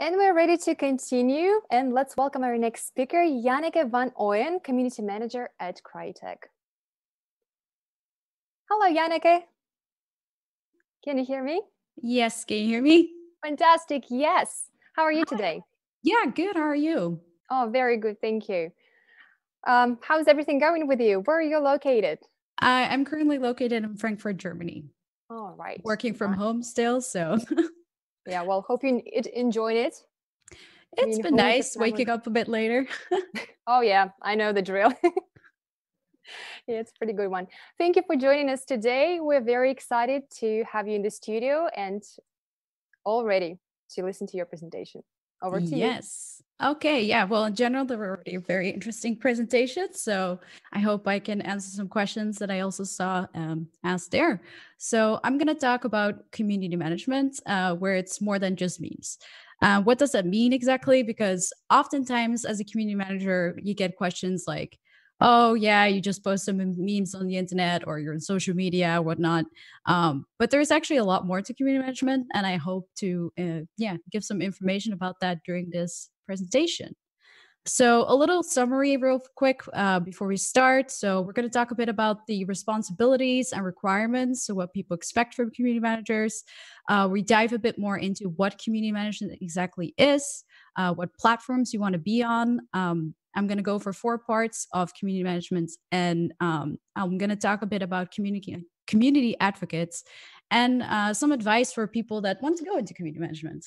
And we're ready to continue. And let's welcome our next speaker, Janneke van Ooyen, Community Manager at Crytek. Hello, Janneke. Can you hear me? Yes, can you hear me? Fantastic. Yes. How are you Hi. today? Yeah, good. How are you? Oh, very good. Thank you. Um, how's everything going with you? Where are you located? I, I'm currently located in Frankfurt, Germany, All right. working from home still. So Yeah, well, hope you it, enjoyed it. it's Being been nice waking up a bit later. Oh, yeah, I know the drill. yeah, it's a pretty good one. Thank you for joining us today. We're very excited to have you in the studio and all ready to listen to your presentation. Over to you. yes. Okay. Yeah. Well, in general, there were already very interesting presentations. So I hope I can answer some questions that I also saw um, asked there. So I'm going to talk about community management, uh, where it's more than just memes. Uh, what does that mean exactly? Because oftentimes, as a community manager, you get questions like, "Oh, yeah, you just post some memes on the internet, or you're on social media, whatnot." Um, but there's actually a lot more to community management, and I hope to, uh, yeah, give some information about that during this presentation. So, a little summary, real quick, uh, before we start. So, we're going to talk a bit about the responsibilities and requirements. So, what people expect from community managers. Uh, we dive a bit more into what community management exactly is, uh, what platforms you want to be on. Um, I'm going to go for four parts of community management, and um, I'm going to talk a bit about community community advocates and uh, some advice for people that want to go into community management.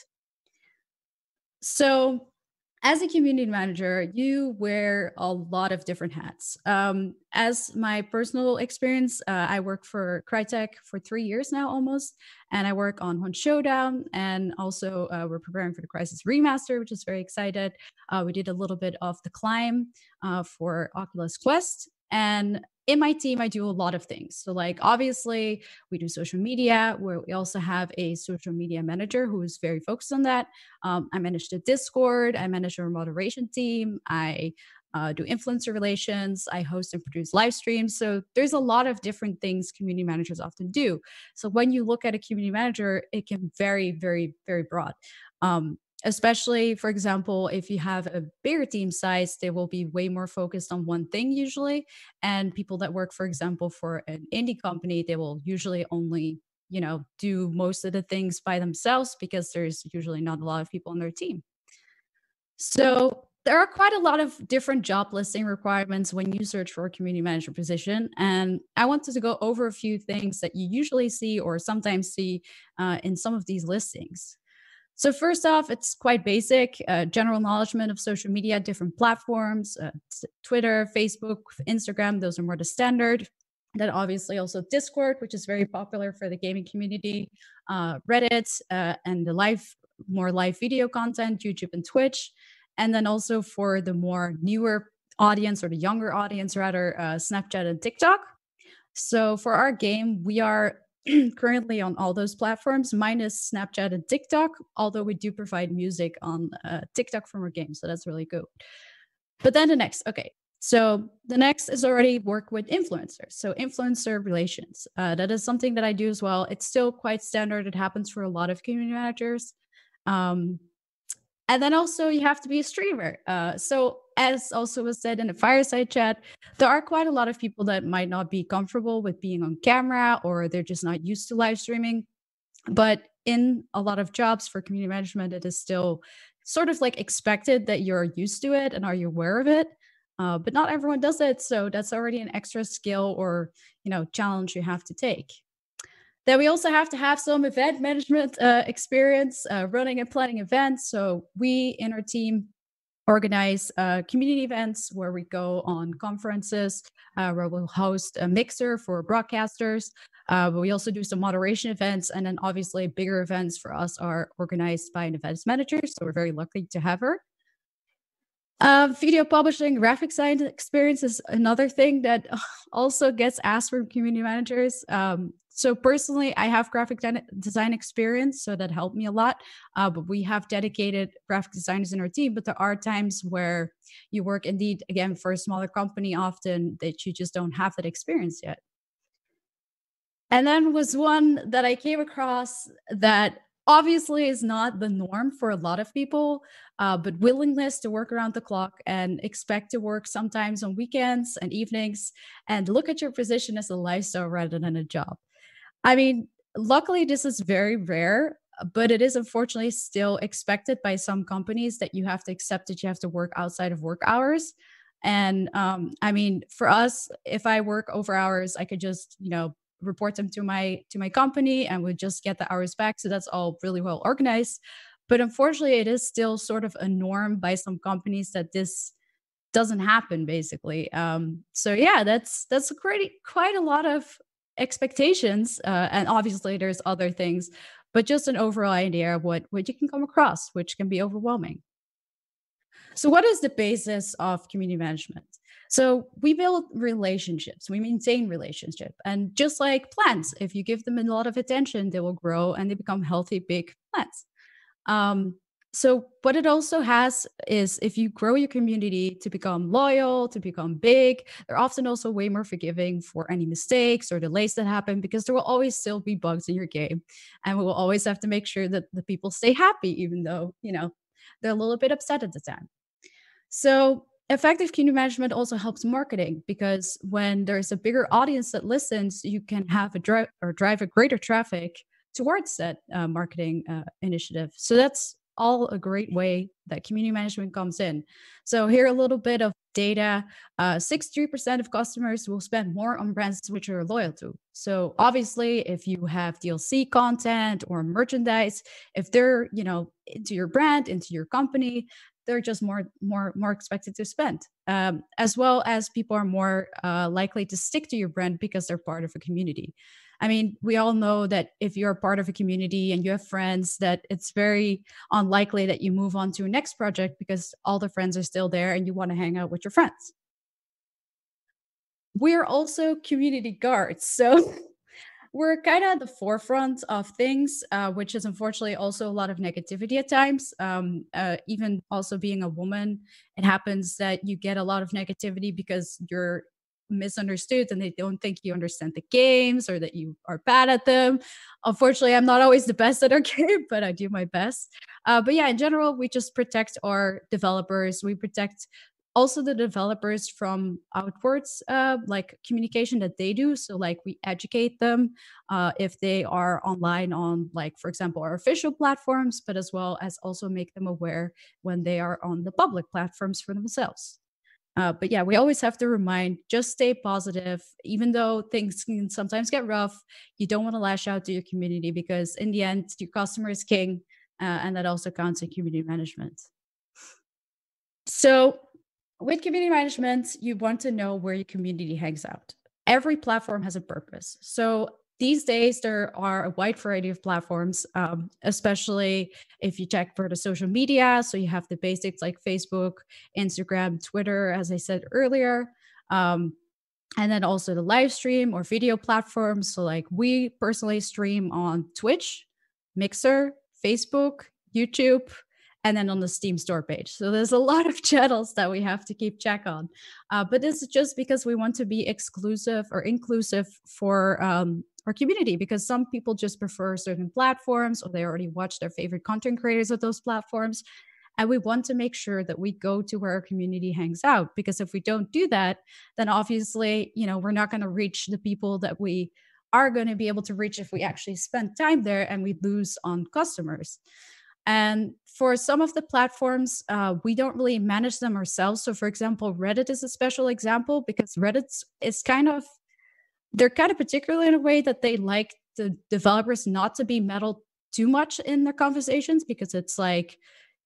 So, as a community manager, you wear a lot of different hats. Um, as my personal experience, uh, I work for Crytek for three years now almost, and I work on Hunt: Showdown. And also, uh, we're preparing for the Crysis Remaster, which is very excited. Uh, we did a little bit of the climb uh, for Oculus Quest. And in my team, I do a lot of things. So, like, obviously, we do social media, where we also have a social media manager who is very focused on that. Um, I manage the Discord. I manage our moderation team. I uh, do influencer relations. I host and produce live streams. So there's a lot of different things community managers often do. So when you look at a community manager, it can very, very, very broad. Um, especially, for example, if you have a bigger team size, they will be way more focused on one thing usually. And people that work, for example, for an indie company, they will usually only you know do most of the things by themselves because there's usually not a lot of people on their team. So there are quite a lot of different job listing requirements when you search for a community manager position. And i wanted to go over a few things that you usually see or sometimes see uh, in some of these listings so first off it's quite basic uh, general acknowledgement of social media different platforms uh, twitter facebook instagram those are more the standard. Then obviously also discord which is very popular for the gaming community uh, reddit uh, and the live more live video content youtube and twitch. And then also for the more newer audience or the younger audience rather uh, snapchat and tiktok. So for our game we are currently on all those platforms minus snapchat and tiktok although we do provide music on uh, tiktok from our game so that's really good but then the next okay so the next is already work with influencers. So influencer relations. Uh, that is something that I do as well. It's still quite standard. It happens for a lot of community managers. Um, and then also you have to be a streamer. Uh, so as also was said in the fireside chat, there are quite a lot of people that might not be comfortable with being on camera or they're just not used to live streaming. But in a lot of jobs for community management, it is still sort of like expected that you're used to it and are you aware of it. Uh, but not everyone does it so that's already an extra skill or you know challenge you have to take. Then we also have to have some event management uh, experience uh, running and planning events. So we in our team organize uh, community events where we go on conferences uh, where we'll host a mixer for broadcasters uh, but we also do some moderation events and then obviously bigger events for us are organized by an events manager so we're very lucky to have her uh, video publishing, graphic science experience is another thing that also gets asked from community managers. Um, so personally, I have graphic de- design experience, so that helped me a lot. Uh, but we have dedicated graphic designers in our team. But there are times where you work indeed again for a smaller company, often that you just don't have that experience yet. And then was one that I came across that obviously is not the norm for a lot of people uh, but willingness to work around the clock and expect to work sometimes on weekends and evenings and look at your position as a lifestyle rather than a job i mean luckily this is very rare but it is unfortunately still expected by some companies that you have to accept that you have to work outside of work hours. And um, i mean for us if i work over hours i could just you know report them to my to my company and would just get the hours back. So that's all really well organized. But unfortunately it is still sort of a norm by some companies that this doesn't happen basically. Um, so yeah that's that's quite quite a lot of expectations uh, and obviously there's other things but just an overall idea of what what you can come across which can be overwhelming so what is the basis of community management so we build relationships, we maintain relationship. And just like plants, if you give them a lot of attention, they will grow and they become healthy, big plants. Um, so what it also has is if you grow your community to become loyal, to become big, they're often also way more forgiving for any mistakes or delays that happen because there will always still be bugs in your game. And we will always have to make sure that the people stay happy, even though, you know, they're a little bit upset at the time. So effective community management also helps marketing because when there's a bigger audience that listens you can have a drive or drive a greater traffic towards that uh, marketing uh, initiative so that's all a great way that community management comes in. So here a little bit of data uh, 63% of customers will spend more on brands which are loyal to. So obviously if you have dlc content or merchandise if they're you know into your brand into your company they're just more more more expected to spend. Um, as well as people are more uh, likely to stick to your brand because they're part of a community i mean we all know that if you're part of a community and you have friends that it's very unlikely that you move on to a next project because all the friends are still there and you want to hang out with your friends we're also community guards so we're kind of at the forefront of things, uh, which is unfortunately also a lot of negativity at times. Um, uh, even also being a woman, it happens that you get a lot of negativity because you're misunderstood and they don't think you understand the games or that you are bad at them. Unfortunately, I'm not always the best at our game, but I do my best. Uh, but yeah, in general, we just protect our developers. We protect also the developers from outwards uh, like communication that they do so like we educate them uh, if they are online on like for example our official platforms but as well as also make them aware when they are on the public platforms for themselves uh, but yeah we always have to remind just stay positive even though things can sometimes get rough you don't want to lash out to your community because in the end your customer is king uh, and that also counts in community management so with community management, you want to know where your community hangs out. Every platform has a purpose. So these days, there are a wide variety of platforms, um, especially if you check for the social media. So you have the basics like Facebook, Instagram, Twitter, as I said earlier. Um, and then also the live stream or video platforms. So, like we personally stream on Twitch, Mixer, Facebook, YouTube, and then on the Steam store page. So there's a lot of channels that we have to keep check on. Uh, but this is just because we want to be exclusive or inclusive for um, our community because some people just prefer certain platforms or they already watch their favorite content creators of those platforms. And we want to make sure that we go to where our community hangs out because if we don't do that, then obviously, you know, we're not going to reach the people that we are going to be able to reach if we actually spend time there and we lose on customers. And for some of the platforms, uh, we don't really manage them ourselves. So, for example, Reddit is a special example because Reddit is kind of, they're kind of particular in a way that they like the developers not to be meddled too much in their conversations because it's like,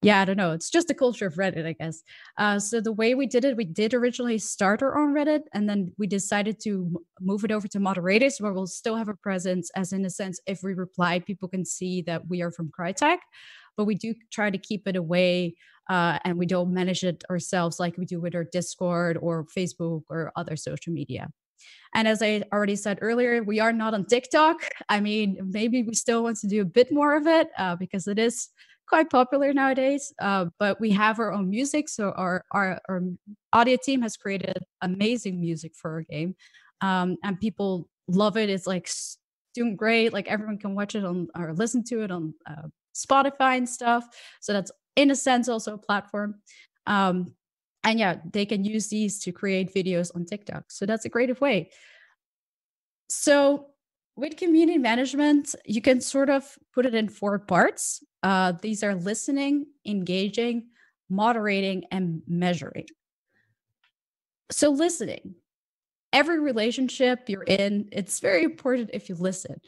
yeah, I don't know. It's just the culture of Reddit, I guess. Uh, so the way we did it, we did originally start our own Reddit, and then we decided to move it over to moderators, where we'll still have a presence. As in a sense, if we reply, people can see that we are from Crytek but we do try to keep it away uh, and we don't manage it ourselves like we do with our Discord or Facebook or other social media. And as I already said earlier, we are not on TikTok. I mean, maybe we still want to do a bit more of it uh, because it is quite popular nowadays. Uh, but we have our own music, so our, our, our audio team has created amazing music for our game, um, and people love it. It's like doing great. Like everyone can watch it on or listen to it on uh, Spotify and stuff. So that's in a sense also a platform. Um, and yeah, they can use these to create videos on TikTok. So that's a great way. So with community management, you can sort of put it in four parts. Uh, these are listening, engaging, moderating, and measuring. So, listening. Every relationship you're in, it's very important if you listen.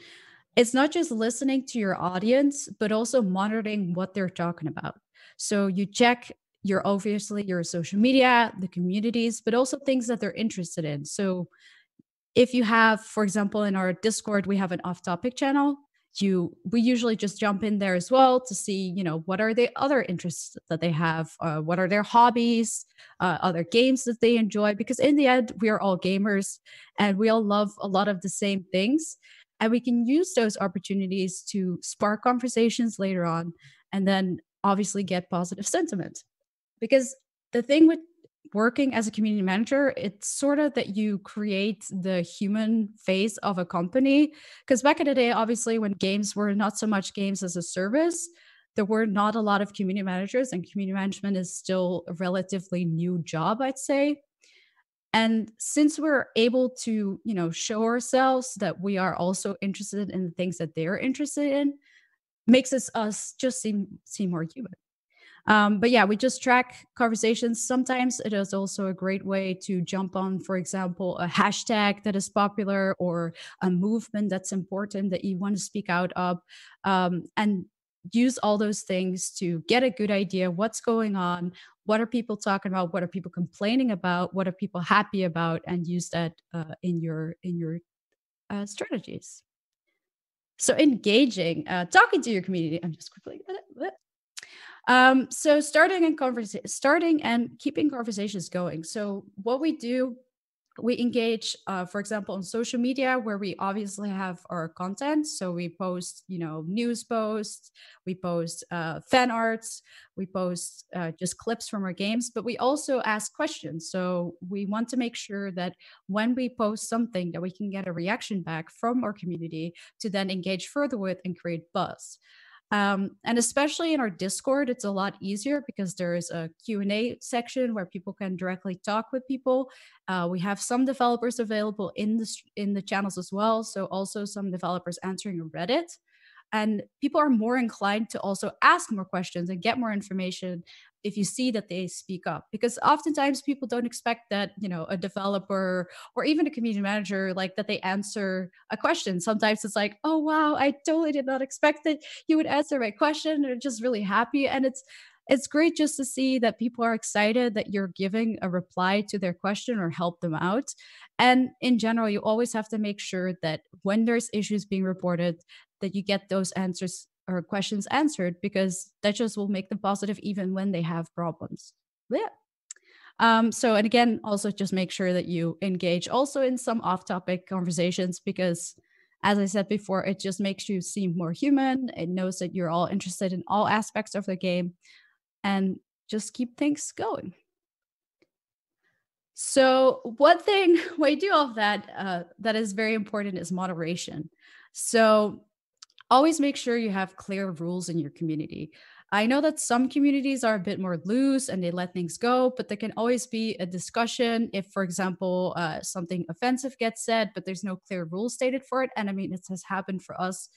It's not just listening to your audience, but also monitoring what they're talking about. So, you check your obviously your social media, the communities, but also things that they're interested in. So, if you have, for example, in our Discord, we have an off topic channel. You, we usually just jump in there as well to see, you know, what are the other interests that they have, uh, what are their hobbies, uh, other games that they enjoy. Because in the end, we are all gamers and we all love a lot of the same things, and we can use those opportunities to spark conversations later on, and then obviously get positive sentiment. Because the thing with working as a community manager, it's sort of that you create the human face of a company. Because back in the day, obviously, when games were not so much games as a service, there were not a lot of community managers, and community management is still a relatively new job, I'd say. And since we're able to, you know, show ourselves that we are also interested in the things that they're interested in, makes us us just seem seem more human. Um, but yeah, we just track conversations. Sometimes it is also a great way to jump on, for example, a hashtag that is popular or a movement that's important that you want to speak out of. Um, and use all those things to get a good idea what's going on what are people talking about what are people complaining about what are people happy about and use that uh, in your in your uh, strategies so engaging uh, talking to your community i'm just quickly um, so starting and conversation, starting and keeping conversations going. So what we do, we engage, uh, for example, on social media where we obviously have our content. So we post, you know, news posts, we post uh, fan arts, we post uh, just clips from our games, but we also ask questions. So we want to make sure that when we post something, that we can get a reaction back from our community to then engage further with and create buzz. Um, and especially in our Discord, it's a lot easier because there's a Q&A section where people can directly talk with people. Uh, we have some developers available in the in the channels as well, so also some developers answering Reddit and people are more inclined to also ask more questions and get more information if you see that they speak up because oftentimes people don't expect that you know a developer or even a community manager like that they answer a question sometimes it's like oh wow i totally did not expect that you would answer my question they're just really happy and it's it's great just to see that people are excited that you're giving a reply to their question or help them out. And in general, you always have to make sure that when there's issues being reported, that you get those answers or questions answered because that just will make them positive even when they have problems. Yeah. Um, so, and again, also just make sure that you engage also in some off topic conversations because, as I said before, it just makes you seem more human. It knows that you're all interested in all aspects of the game and just keep things going. So, one thing we do all of that uh, that is very important is moderation. So, always make sure you have clear rules in your community. I know that some communities are a bit more loose and they let things go, but there can always be a discussion if, for example, uh, something offensive gets said, but there's no clear rule stated for it. And I mean, it has happened for us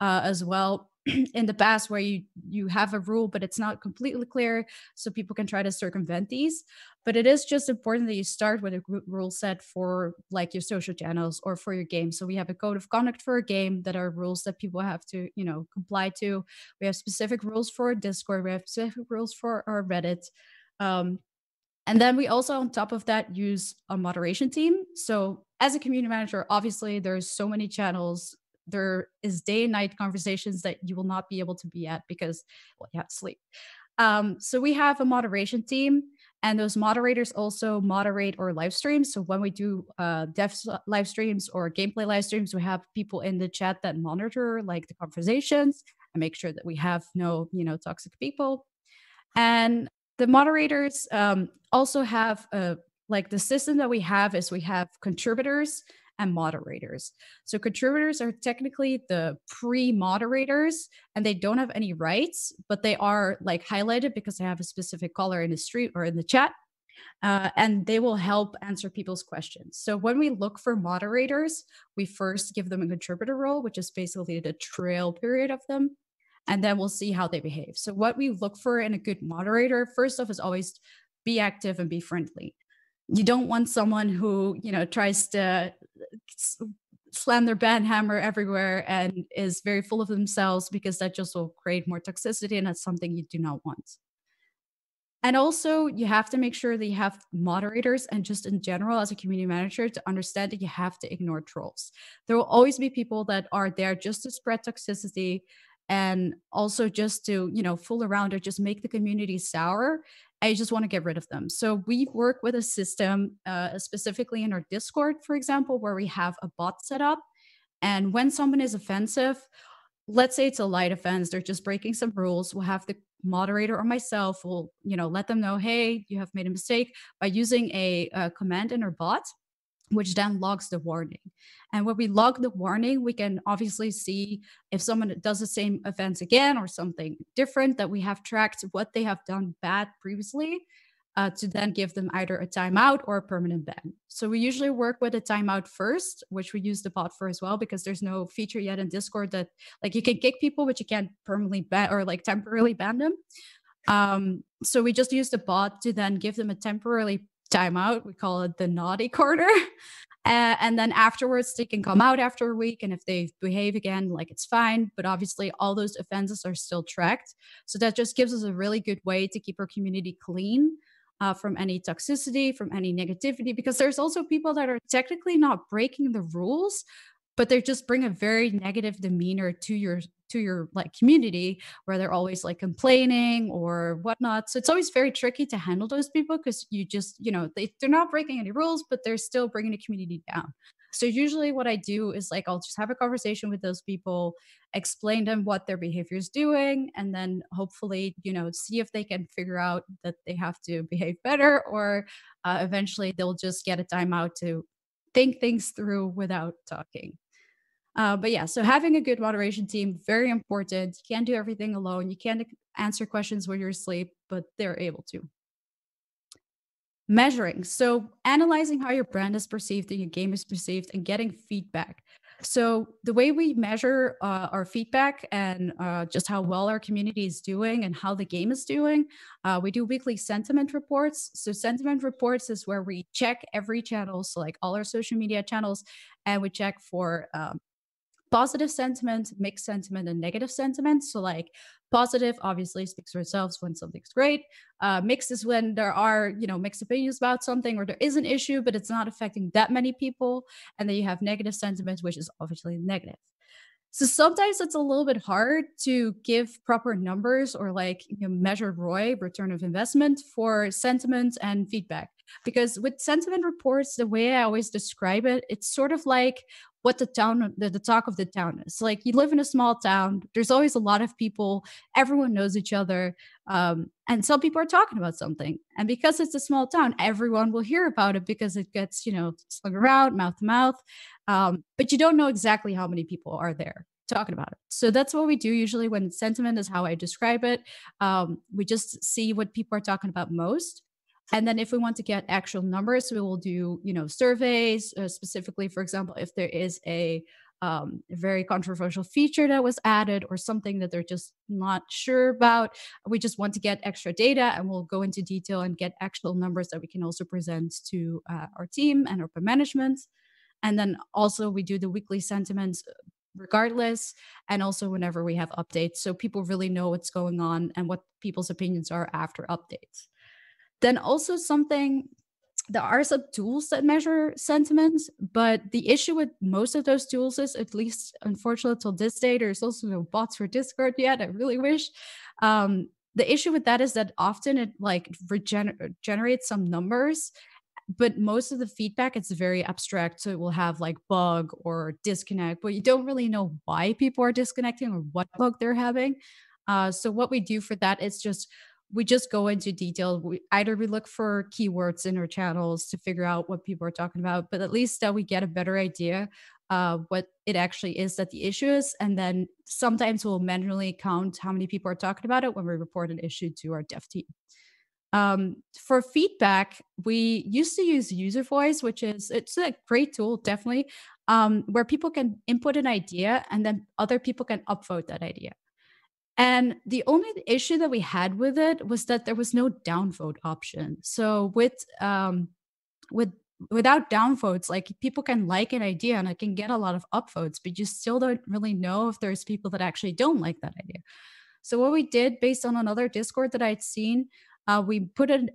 uh, as well in the past where you you have a rule but it's not completely clear so people can try to circumvent these. But it is just important that you start with a rule set for like your social channels or for your game. So we have a code of conduct for a game that are rules that people have to you know comply to. We have specific rules for discord we have specific rules for our reddit um, and then we also on top of that use a moderation team. So as a community manager obviously there's so many channels there is day and night conversations that you will not be able to be at because well you have sleep. Um, so we have a moderation team and those moderators also moderate our live streams so when we do uh, dev live streams or gameplay live streams we have people in the chat that monitor like the conversations and make sure that we have no you know toxic people. And the moderators um, also have a like the system that we have is we have contributors and moderators. So contributors are technically the pre-moderators and they don't have any rights, but they are like highlighted because they have a specific color in the street or in the chat. Uh, and they will help answer people's questions. So when we look for moderators, we first give them a contributor role, which is basically the trail period of them and then we'll see how they behave. So what we look for in a good moderator, first off, is always be active and be friendly. You don't want someone who, you know, tries to slam their band hammer everywhere and is very full of themselves because that just will create more toxicity and that's something you do not want. And also, you have to make sure that you have moderators and just in general, as a community manager, to understand that you have to ignore trolls. There will always be people that are there just to spread toxicity, and also just to you know fool around or just make the community sour i just want to get rid of them. So we work with a system uh, specifically in our discord for example where we have a bot set up and when someone is offensive let's say it's a light offense they're just breaking some rules we'll have the moderator or myself will you know let them know hey you have made a mistake by using a, a command in our bot which then logs the warning. And when we log the warning, we can obviously see if someone does the same offense again or something different that we have tracked what they have done bad previously uh, to then give them either a timeout or a permanent ban. So we usually work with a timeout first, which we use the bot for as well, because there's no feature yet in Discord that like you can kick people, but you can't permanently ban or like temporarily ban them. Um, so we just use the bot to then give them a temporarily timeout. We call it the naughty corner. Uh, and then afterwards, they can come out after a week. And if they behave again, like it's fine. But obviously, all those offenses are still tracked. So that just gives us a really good way to keep our community clean. Uh, from any toxicity, from any negativity, because there's also people that are technically not breaking the rules, but they just bring a very negative demeanor to your to your like community where they're always like complaining or whatnot. So it's always very tricky to handle those people because you just you know they, they're not breaking any rules but they're still bringing the community down. So usually what i do is like i'll just have a conversation with those people explain them what their behavior is doing and then hopefully you know see if they can figure out that they have to behave better or uh, eventually they'll just get a timeout to think things through without talking uh, but yeah, so having a good moderation team, very important. You can't do everything alone. You can't answer questions when you're asleep, but they're able to. Measuring. So analyzing how your brand is perceived and your game is perceived and getting feedback. So the way we measure uh, our feedback and uh, just how well our community is doing and how the game is doing, uh, we do weekly sentiment reports. So sentiment reports is where we check every channel, so like all our social media channels, and we check for um, positive sentiment, mixed sentiment, and negative sentiment. So, like positive obviously speaks for itself when something's great. Uh, mixed is when there are, you know, mixed opinions about something or there is an issue, but it's not affecting that many people. And then you have negative sentiment, which is obviously negative. So sometimes it's a little bit hard to give proper numbers or like you know, measure ROI, return of investment, for sentiment and feedback. Because with sentiment reports, the way I always describe it, it's sort of like what the town the, the talk of the town is like you live in a small town there's always a lot of people everyone knows each other um, and some people are talking about something and because it's a small town everyone will hear about it because it gets you know slung around mouth to mouth um, but you don't know exactly how many people are there talking about it. So that's what we do usually when sentiment is how I describe it. Um, we just see what people are talking about most and then if we want to get actual numbers we will do you know surveys uh, specifically for example if there is a um, very controversial feature that was added or something that they're just not sure about we just want to get extra data and we'll go into detail and get actual numbers that we can also present to uh, our team and our management. And then also we do the weekly sentiments uh, regardless and also whenever we have updates. So people really know what's going on and what people's opinions are after updates then also something there are some tools that measure sentiments, but the issue with most of those tools is, at least unfortunately till this day, there's also no bots for Discord yet. I really wish. Um, the issue with that is that often it like regener- generates some numbers, but most of the feedback it's very abstract. So it will have like bug or disconnect, but you don't really know why people are disconnecting or what bug they're having. Uh, so what we do for that is just we just go into detail. We, either we look for keywords in our channels to figure out what people are talking about, but at least that we get a better idea uh, what it actually is that the issue is. And then sometimes we'll manually count how many people are talking about it when we report an issue to our dev team. Um, for feedback, we used to use UserVoice, which is it's a great tool, definitely, um, where people can input an idea and then other people can upvote that idea. And the only issue that we had with it was that there was no downvote option. So with um, with without downvotes, like people can like an idea and it can get a lot of upvotes, but you still don't really know if there's people that actually don't like that idea. So what we did based on another Discord that I'd seen uh, we put a,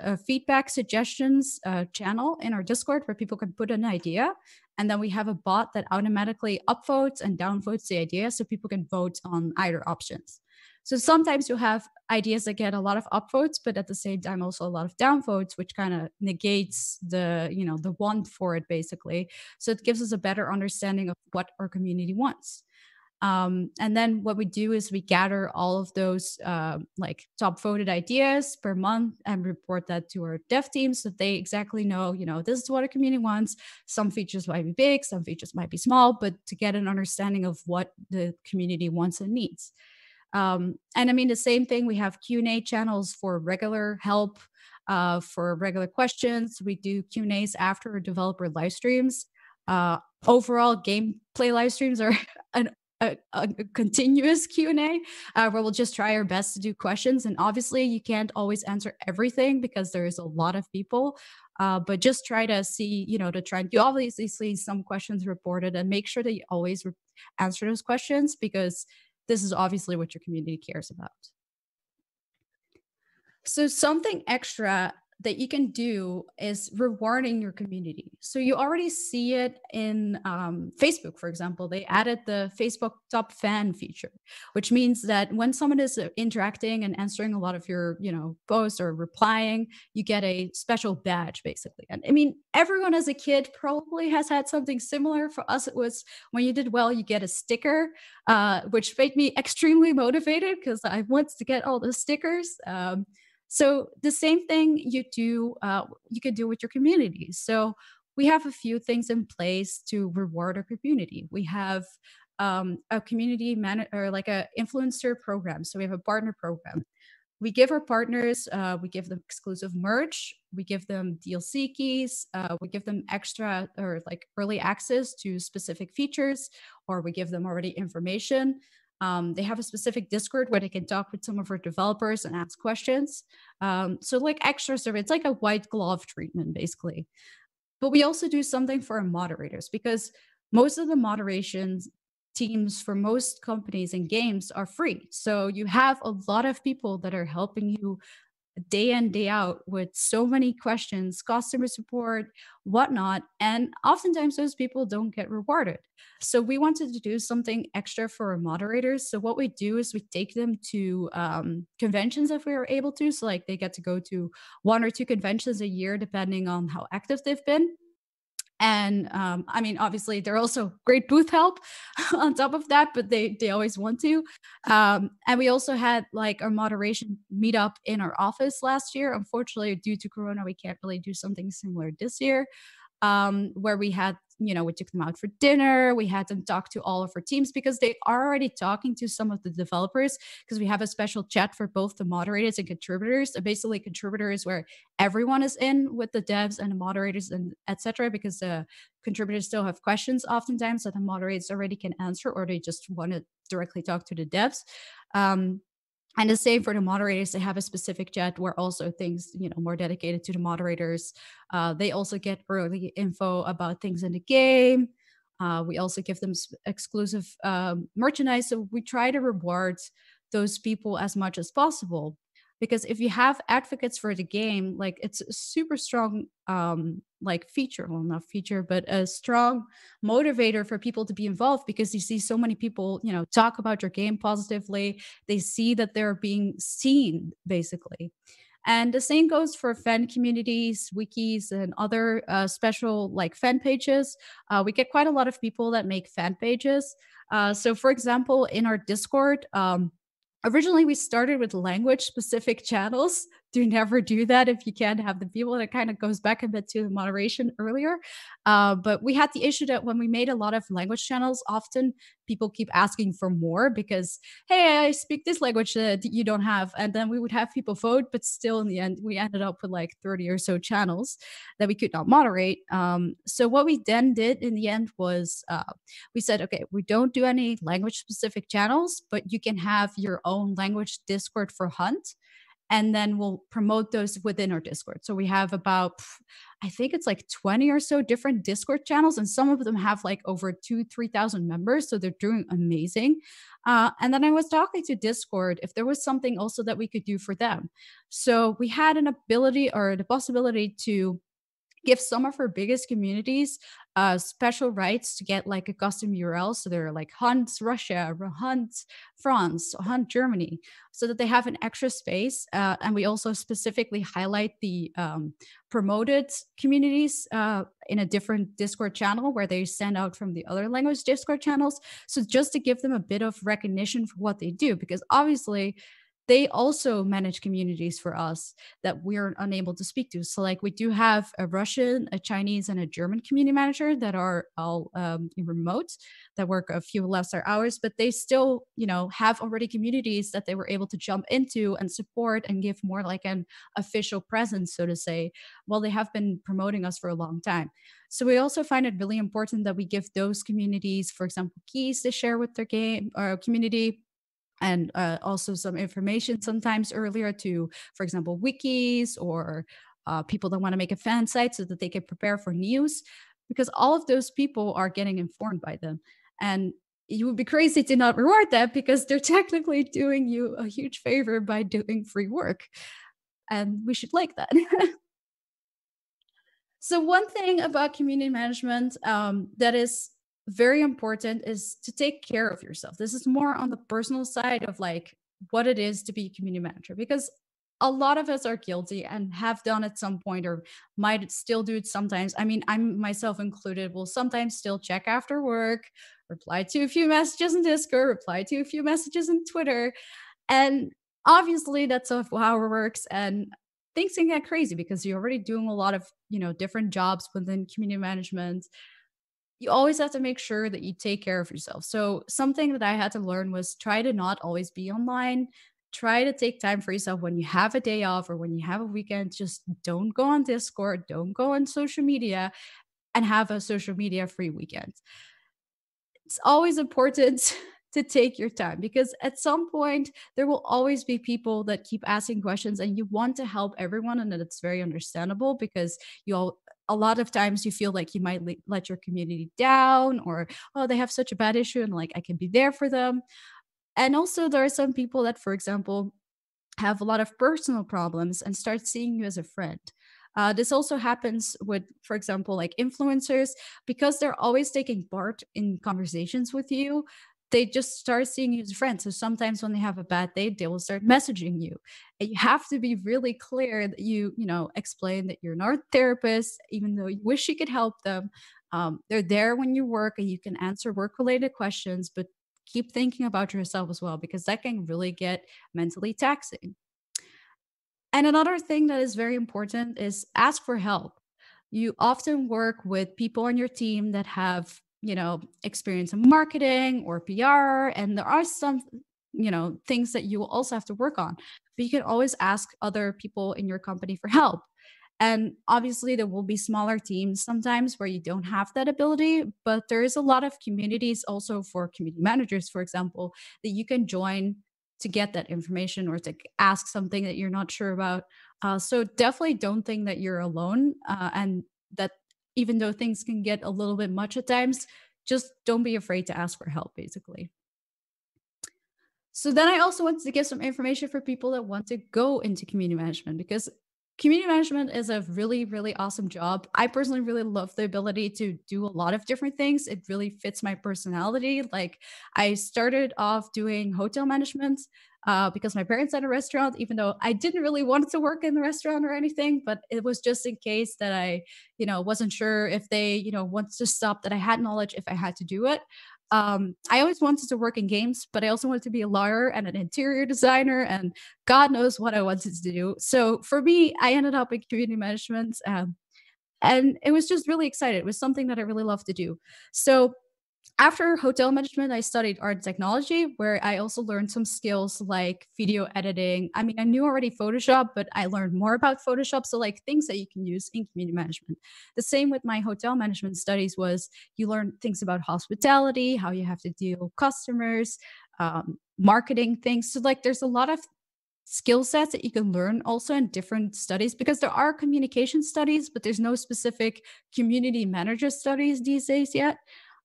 a feedback suggestions uh, channel in our Discord where people can put an idea. And then we have a bot that automatically upvotes and downvotes the idea so people can vote on either options. So sometimes you have ideas that get a lot of upvotes, but at the same time also a lot of downvotes, which kind of negates the, you know, the want for it basically. So it gives us a better understanding of what our community wants. Um, and then what we do is we gather all of those uh, like top voted ideas per month and report that to our dev team so they exactly know, you know, this is what a community wants. Some features might be big, some features might be small, but to get an understanding of what the community wants and needs. Um, and I mean the same thing. We have Q and A channels for regular help, uh, for regular questions. We do Q and A's after developer live streams. Uh, overall gameplay live streams are an a, a, continuous q&a uh, where we'll just try our best to do questions. And obviously you can't always answer everything because there's a lot of people uh, but just try to see you know to try you obviously see some questions reported and make sure that you always re- answer those questions because this is obviously what your community cares about. So something extra that you can do is rewarding your community. So you already see it in um, Facebook, for example. They added the Facebook top fan feature, which means that when someone is uh, interacting and answering a lot of your, you know, posts or replying, you get a special badge, basically. And I mean, everyone as a kid probably has had something similar. For us, it was when you did well, you get a sticker, uh, which made me extremely motivated because I wanted to get all the stickers. Um, so the same thing you do, uh, you could do with your community. So we have a few things in place to reward our community. We have um, a community man or like a influencer program. So we have a partner program. We give our partners, uh, we give them exclusive merch, we give them DLC keys, uh, we give them extra or like early access to specific features, or we give them already information. Um, they have a specific Discord where they can talk with some of our developers and ask questions. Um, so, like extra service, it's like a white glove treatment, basically. But we also do something for our moderators because most of the moderation teams for most companies and games are free. So you have a lot of people that are helping you day in day out with so many questions customer support whatnot and oftentimes those people don't get rewarded. So we wanted to do something extra for our moderators. So what we do is we take them to um, conventions if we are able to. So like they get to go to one or two conventions a year depending on how active they've been and um, i mean obviously they're also great booth help on top of that but they they always want to. Um, and we also had like our moderation meetup in our office last year. Unfortunately due to corona we can't really do something similar this year um, where we had you know, we took them out for dinner. We had them talk to all of our teams because they are already talking to some of the developers because we have a special chat for both the moderators and contributors. basically, contributors where everyone is in with the devs and the moderators and etc. Because the contributors still have questions oftentimes that the moderators already can answer, or they just want to directly talk to the devs. Um, and the same for the moderators they have a specific chat where also things you know more dedicated to the moderators. Uh, they also get early info about things in the game. Uh, we also give them exclusive um, merchandise. So we try to reward those people as much as possible. Because if you have advocates for the game like it's a super strong um like feature well not feature but a strong motivator for people to be involved because you see so many people you know talk about your game positively they see that they're being seen basically and the same goes for fan communities, wikis, and other uh, special like fan pages. Uh, we get quite a lot of people that make fan pages. Uh, so, for example, in our Discord, um, originally we started with language specific channels do never do that if you can't have the people that kind of goes back a bit to the moderation earlier. Uh, but we had the issue that when we made a lot of language channels often people keep asking for more because hey i speak this language that you don't have and then we would have people vote but still in the end we ended up with like 30 or so channels that we could not moderate. Um, so what we then did in the end was uh, we said okay we don't do any language specific channels but you can have your own language discord for hunt and then we'll promote those within our discord. So we have about i think it's like 20 or so different discord channels and some of them have like over two 3000 members so they're doing amazing. Uh, and then i was talking to discord if there was something also that we could do for them. So we had an ability or the possibility to give some of our biggest communities uh, special rights to get like a custom URL. So they're like Hunt Russia, Hunt France, Hunt Germany, so that they have an extra space. Uh, and we also specifically highlight the um, promoted communities uh, in a different Discord channel where they stand out from the other language Discord channels. So just to give them a bit of recognition for what they do, because obviously they also manage communities for us that we're unable to speak to. So, like, we do have a Russian, a Chinese, and a German community manager that are all um, remote that work a few lesser hours, but they still, you know, have already communities that they were able to jump into and support and give more like an official presence, so to say, while they have been promoting us for a long time. So we also find it really important that we give those communities, for example, keys to share with their game or community and uh, also some information sometimes earlier to, for example, wikis or uh, people that want to make a fan site so that they can prepare for news, because all of those people are getting informed by them. And you would be crazy to not reward that because they're technically doing you a huge favor by doing free work. And we should like that. so, one thing about community management um, that is very important is to take care of yourself. This is more on the personal side of like what it is to be a community manager because a lot of us are guilty and have done at some point or might still do it sometimes. I mean, I'm myself included, will sometimes still check after work, reply to a few messages in Discord, reply to a few messages in Twitter. And obviously that's how it works. And things can get crazy because you're already doing a lot of, you know, different jobs within community management you always have to make sure that you take care of yourself. So, something that I had to learn was try to not always be online. Try to take time for yourself when you have a day off or when you have a weekend. Just don't go on Discord, don't go on social media, and have a social media free weekend. It's always important to take your time because at some point there will always be people that keep asking questions and you want to help everyone and that's very understandable because you all a lot of times you feel like you might le- let your community down or oh they have such a bad issue and like i can be there for them. And also there are some people that for example have a lot of personal problems and start seeing you as a friend. Uh, this also happens with, for example, like influencers, because they're always taking part in conversations with you they just start seeing you as a friend. So sometimes when they have a bad day, they will start messaging you. And you have to be really clear that you, you know, explain that you're not a therapist, even though you wish you could help them. Um, they're there when you work and you can answer work related questions, but keep thinking about yourself as well, because that can really get mentally taxing. And another thing that is very important is ask for help. You often work with people on your team that have you know experience in marketing or pr and there are some you know things that you will also have to work on but you can always ask other people in your company for help. And obviously there will be smaller teams sometimes where you don't have that ability but there is a lot of communities also for community managers for example that you can join to get that information or to ask something that you're not sure about. Uh, so definitely don't think that you're alone uh, and even though things can get a little bit much at times, just don't be afraid to ask for help, basically. So then I also wanted to give some information for people that want to go into community management because community management is a really, really awesome job. I personally really love the ability to do a lot of different things. It really fits my personality. Like I started off doing hotel management uh, because my parents had a restaurant, even though I didn't really want to work in the restaurant or anything, but it was just in case that I, you know, wasn't sure if they, you know, wanted to stop that I had knowledge if I had to do it. um, I always wanted to work in games, but I also wanted to be a lawyer and an interior designer, and God knows what I wanted to do. So for me, I ended up in community management, um, and it was just really excited. It was something that I really loved to do. So after hotel management, I studied art technology, where I also learned some skills like video editing. I mean, I knew already Photoshop, but I learned more about Photoshop. So, like things that you can use in community management. The same with my hotel management studies was you learn things about hospitality, how you have to deal customers, um, marketing things. So, like, there's a lot of skill sets that you can learn also in different studies because there are communication studies, but there's no specific community manager studies these days yet.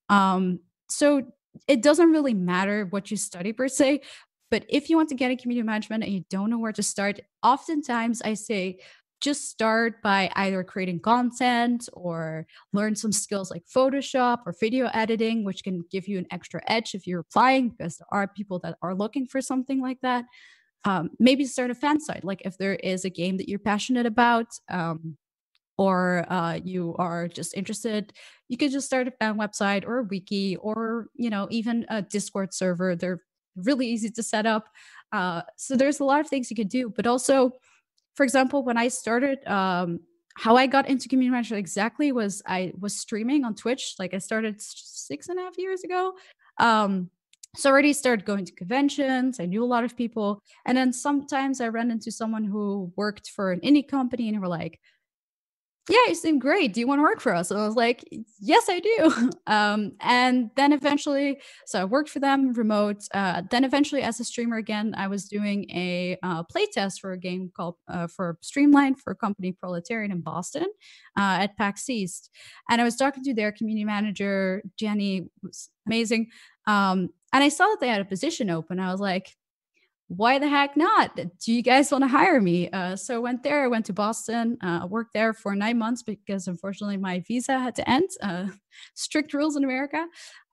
Um, so it doesn't really matter what you study per se. But if you want to get in community management and you don't know where to start, oftentimes I say just start by either creating content or learn some skills like Photoshop or video editing, which can give you an extra edge if you're applying because there are people that are looking for something like that. Um, maybe start a fan site, like if there is a game that you're passionate about, um, or uh, you are just interested, you could just start a fan website or a wiki or you know even a Discord server. They're really easy to set up. Uh, so there's a lot of things you could do. But also, for example, when I started, um, how I got into community management exactly was I was streaming on Twitch. Like I started six and a half years ago. Um, so I already started going to conventions. I knew a lot of people. And then sometimes I ran into someone who worked for an indie company and were like, yeah, you seem great. Do you want to work for us? And I was like, yes, I do. Um, and then eventually, so I worked for them remote. Uh, then eventually, as a streamer again, I was doing a uh, play test for a game called uh, for Streamline for a company Proletariat in Boston uh, at PAX East. And I was talking to their community manager, Jenny, was amazing. Um, and I saw that they had a position open. I was like, why the heck not? Do you guys want to hire me? Uh, so I went there. I went to Boston. Uh, worked there for nine months because unfortunately my visa had to end. Uh, strict rules in America.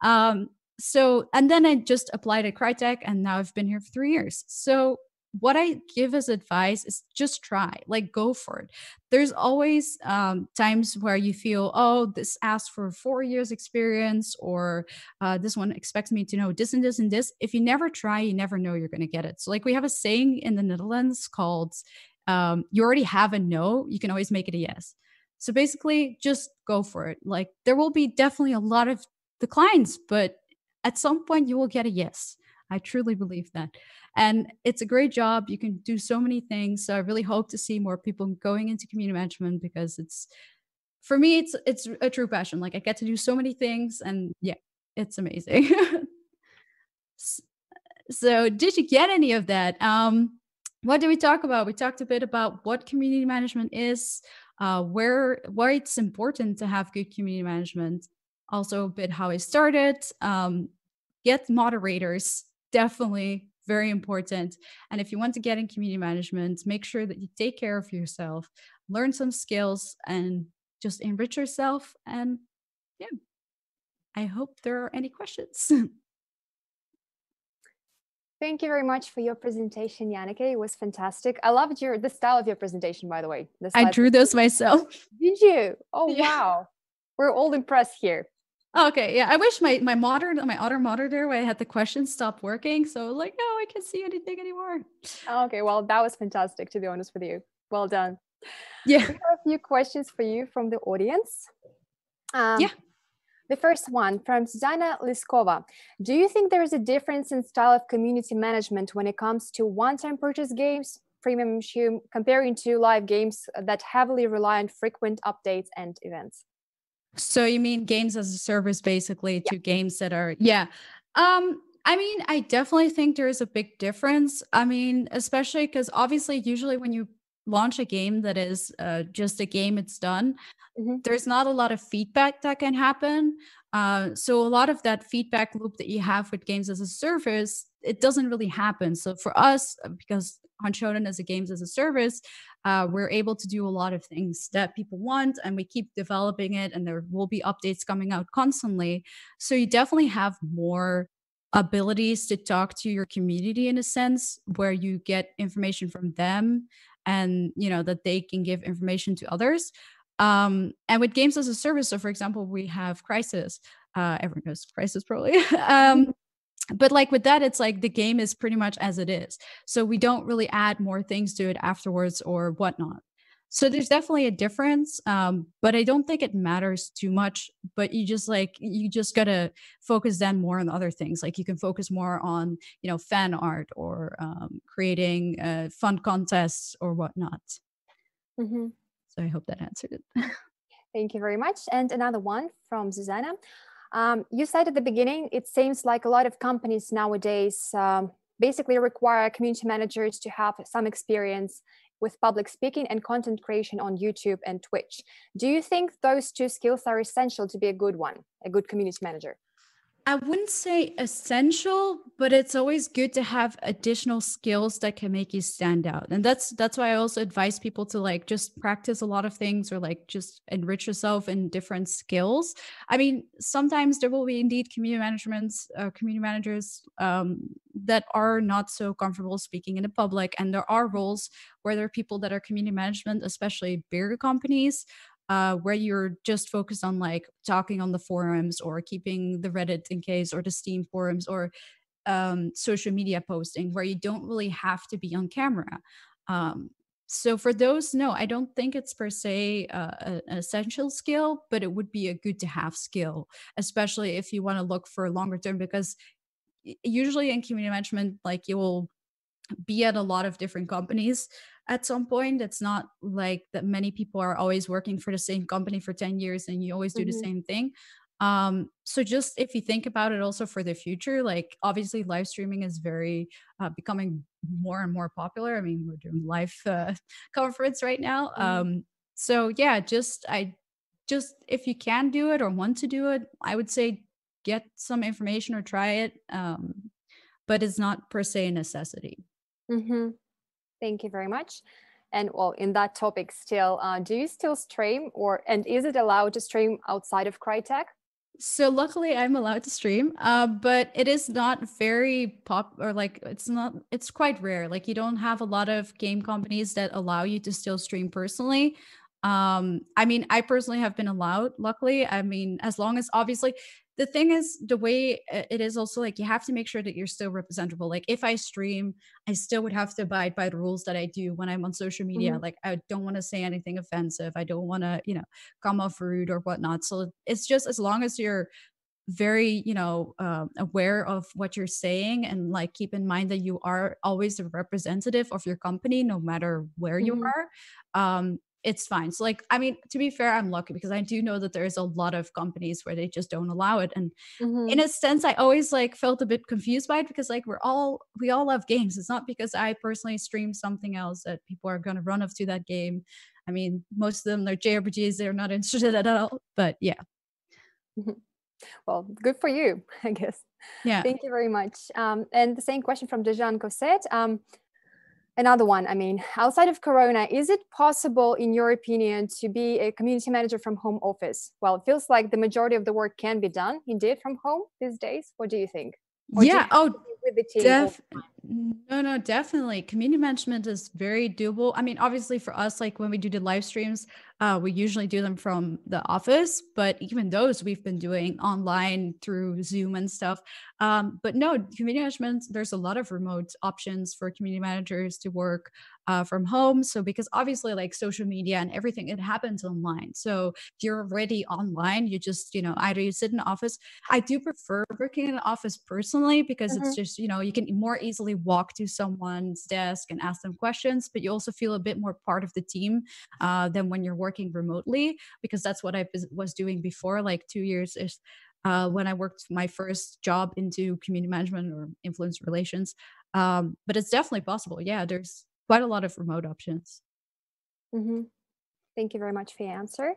Um, so and then I just applied at Crytek, and now I've been here for three years. So what I give as advice is just try, like go for it. There's always um, times where you feel, oh, this asks for four years experience, or uh, this one expects me to know this and this and this. If you never try, you never know you're going to get it. So, like we have a saying in the Netherlands called, um, "You already have a no, you can always make it a yes." So basically, just go for it. Like there will be definitely a lot of declines, but at some point you will get a yes. I truly believe that. And it's a great job. You can do so many things. So I really hope to see more people going into community management because it's for me it's it's a true passion. Like I get to do so many things and yeah, it's amazing. so did you get any of that? Um what did we talk about? We talked a bit about what community management is, uh, where why it's important to have good community management, also a bit how I started, um, get moderators definitely very important. And if you want to get in community management, make sure that you take care of yourself, learn some skills, and just enrich yourself. And yeah, I hope there are any questions. Thank you very much for your presentation, Janneke. It was fantastic. I loved your the style of your presentation, by the way. I drew those myself. Did you? Oh yeah. wow. We're all impressed here. Okay, yeah. I wish my my monitor, my other monitor, where I had the questions, stopped working. So like, no, I can't see anything anymore. Okay, well, that was fantastic. To be honest with you, well done. Yeah. We have a few questions for you from the audience. Um, yeah. The first one from Susanna Liskova. Do you think there is a difference in style of community management when it comes to one-time purchase games, premium comparing to live games that heavily rely on frequent updates and events? So you mean games as a service basically yeah. to games that are yeah. Um I mean, I definitely think there is a big difference. I mean, especially because obviously, usually when you launch a game that is uh, just a game, it's done. Mm-hmm. There's not a lot of feedback that can happen. Uh, so a lot of that feedback loop that you have with games as a service, it doesn't really happen. So for us, uh, because Showdown as a games as a service, uh, we're able to do a lot of things that people want and we keep developing it and there will be updates coming out constantly so you definitely have more abilities to talk to your community in a sense where you get information from them and you know that they can give information to others um, and with games as a service so for example we have Crysis. Uh, everyone knows Crysis probably. um, but like with that it's like the game is pretty much as it is so we don't really add more things to it afterwards or whatnot so there's definitely a difference um, but i don't think it matters too much but you just like you just gotta focus then more on other things like you can focus more on you know fan art or um, creating uh, fun contests or whatnot mm-hmm. So i hope that answered it thank you very much and another one from susanna um, you said at the beginning, it seems like a lot of companies nowadays um, basically require community managers to have some experience with public speaking and content creation on YouTube and Twitch. Do you think those two skills are essential to be a good one, a good community manager? I wouldn't say essential, but it's always good to have additional skills that can make you stand out. And that's that's why I also advise people to like just practice a lot of things or like just enrich yourself in different skills. I mean, sometimes there will be indeed community managements, uh, community managers um, that are not so comfortable speaking in the public, and there are roles where there are people that are community management, especially bigger companies uh, where you're just focused on like talking on the forums or keeping the Reddit in case or the Steam forums or um, social media posting where you don't really have to be on camera. Um, so for those, no, I don't think it's per se uh, an essential skill, but it would be a good to have skill, especially if you want to look for longer term because usually in community management, like you will be at a lot of different companies at some point it's not like that many people are always working for the same company for 10 years and you always do mm-hmm. the same thing um so just if you think about it also for the future like obviously live streaming is very uh, becoming more and more popular i mean we're doing live uh, conference right now mm-hmm. um so yeah just i just if you can do it or want to do it i would say get some information or try it um but it's not per se a necessity mm-hmm. Thank you very much. And well, in that topic still, uh, do you still stream or, and is it allowed to stream outside of Crytek? So luckily I'm allowed to stream, uh, but it is not very pop or like it's not it's quite rare. Like you don't have a lot of game companies that allow you to still stream personally. Um, I mean, I personally have been allowed, luckily. I mean, as long as obviously the thing is the way it is also like you have to make sure that you're still representable like if i stream i still would have to abide by the rules that i do when i'm on social media mm-hmm. like i don't want to say anything offensive i don't want to you know come off rude or whatnot so it's just as long as you're very you know uh, aware of what you're saying and like keep in mind that you are always a representative of your company no matter where mm-hmm. you are um it's fine. So like, I mean, to be fair, I'm lucky because I do know that there's a lot of companies where they just don't allow it. And mm-hmm. in a sense, I always like felt a bit confused by it because like we're all we all love games. It's not because I personally stream something else that people are gonna run off to that game. I mean, most of them they're JRPGs, they're not interested at all. But yeah. Well, good for you, I guess. Yeah. Thank you very much. Um, and the same question from Dejan Cosette. Um, another one i mean outside of corona is it possible in your opinion to be a community manager from home office? Well it feels like the majority of the work can be done indeed from home these days. What do you think? Or yeah oh with the team def- no no definitely. Community management is very doable. I mean obviously for us like when we do the live streams uh, we usually do them from the office but even those we've been doing online through zoom and stuff. Um, but no community management there's a lot of remote options for community managers to work uh, from home. So because obviously like social media and everything, it happens online. So if you're already online, you just, you know, either you sit in the office. I do prefer working in an office personally because mm-hmm. it's just, you know, you can more easily walk to someone's desk and ask them questions, but you also feel a bit more part of the team uh, than when you're working remotely because that's what I was doing before, like two years is uh, when I worked my first job into community management or influence relations. Um, but it's definitely possible. Yeah, there's quite a lot of remote options. Mm-hmm. Thank you very much for your answer.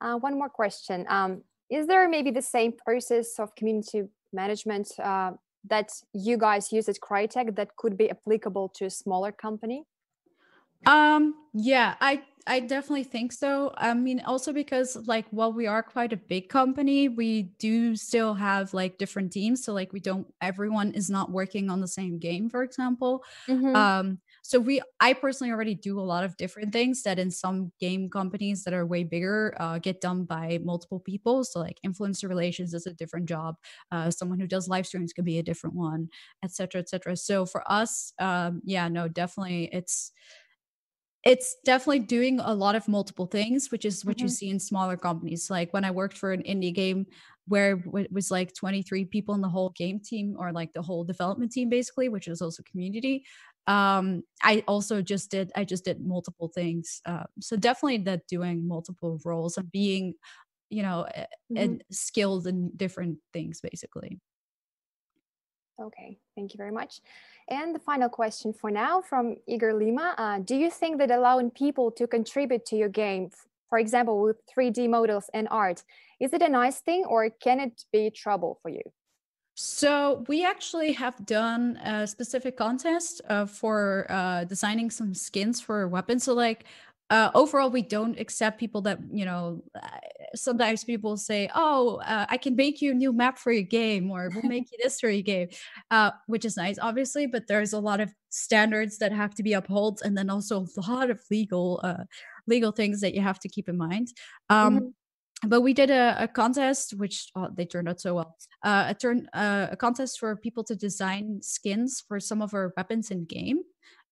Uh, one more question. Um, is there maybe the same process of community management uh, that you guys use at Crytek that could be applicable to a smaller company? Um, yeah, I I definitely think so. I mean, also because like while we are quite a big company, we do still have like different teams. So like we don't everyone is not working on the same game, for example. Mhm. Um, so we I personally already do a lot of different things that in some game companies that are way bigger uh, get done by multiple people. So like influencer relations is a different job. Uh, someone who does live streams could be a different one, etc., etc. So for us, um, yeah, no, definitely it's it's definitely doing a lot of multiple things, which is what you Mhm. see in smaller companies. Like when I worked for an indie game where it was like 23 people in the whole game team or like the whole development team basically, which was also community. Um, I also just did I just did multiple things. Uh, so definitely that doing multiple roles and being, you know, Mhm. and skilled in different things basically. Okay, thank you very much. And the final question for now from Igor Lima. Uh, do you think that allowing people to contribute to your game, for example, with 3D models and art, is it a nice thing or can it be trouble for you? So we actually have done a specific contest uh, for uh, designing some skins for weapons. So like uh, overall, we don't accept people that you know. Uh, sometimes people say, "Oh, uh, I can make you a new map for your game," or "We'll make you this for your game," uh, which is nice, obviously. But there's a lot of standards that have to be upheld, and then also a lot of legal legal things that you have to keep in mind. Um, Mhm, but we did a, a contest which uh, they turned out so well. Uh, a turn uh, a contest for people to design skins for some of our weapons in game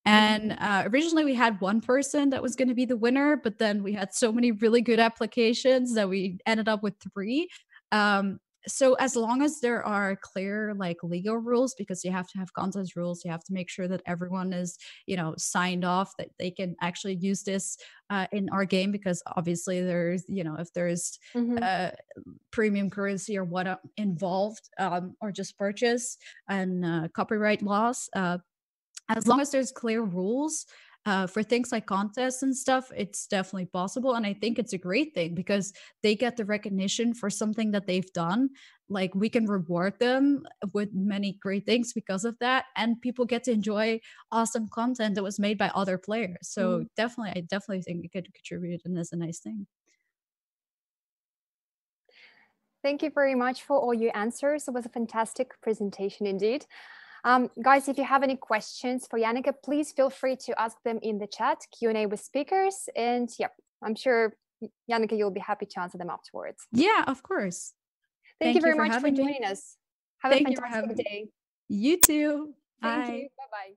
mhm, and uh, originally we had one person that was going to be the winner but then we had so many really good applications that we ended up with three. Um, so as long as there are clear like legal rules because you have to have contest rules you have to make sure that everyone is you know signed off that they can actually use this uh, in our game because obviously there's you know if there's mhm. uh, premium currency or what uh, involved um, or just purchase and uh, copyright laws uh, as long as there's clear rules uh, for things like contests and stuff, it's definitely possible. And I think it's a great thing because they get the recognition for something that they've done. Like we can reward them with many great things because of that. And people get to enjoy awesome content that was made by other players. So mhm. definitely, I definitely think it could contribute and is a nice thing. Thank you very much for all your answers. It was a fantastic presentation indeed. Um, guys, if you have any questions for Janneke, please feel free to ask them in the chat, Q&A with speakers. And yep, I'm sure Janneke, you'll be happy to answer them afterwards. Yeah, of course. Thank you Thank you very for much for having me. joining us. Have a Thank you having fantastic me. day. You too. Thank Bye. you. Bye-bye.